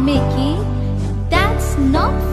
Mickey, that's not